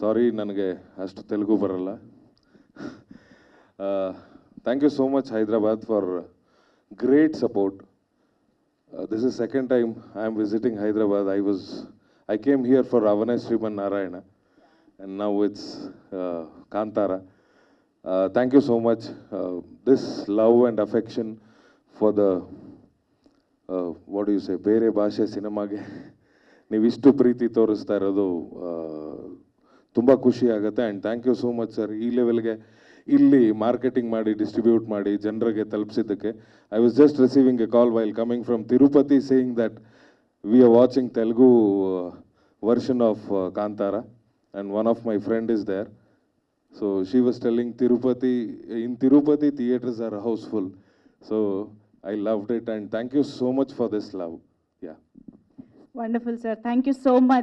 ಸಾರಿ ನನಗೆ ಅಷ್ಟು ತೆಲುಗು ಬರಲ್ಲ. Thank you so much Hyderabad for great support this is second time I am visiting Hyderabad I was I came here for Avane Shriman Narayana and now it's Kantara thank you so much this love and affection for the affection you uh, say, ಬೇರೆ ಭಾಷೆ ಸಿನಿಮಾಗೆ ನೀವಿಷ್ಟು ಪ್ರೀತಿ ತೋರಿಸ್ತಾ ಇರೋದು ತುಂಬ ಖುಷಿ ಆಗುತ್ತೆ. And thank you so much sir ಈ ಲೆವೆಲ್ಗೆ ಇಲ್ಲಿ ಮಾರ್ಕೆಟಿಂಗ್ ಮಾಡಿ ಡಿಸ್ಟ್ರಿಬ್ಯೂಟ್ ಮಾಡಿ ಜನರಿಗೆ ತಲುಪಿಸಿದ್ದಕ್ಕೆ I was just receiving a call while coming from Tirupati saying that we are watching Telugu version of Kantara and one of my friend is there so she was telling Tirupati in Tirupati theaters are housefull so I loved it and thank you so much for this love ya wonderful sir thank you so much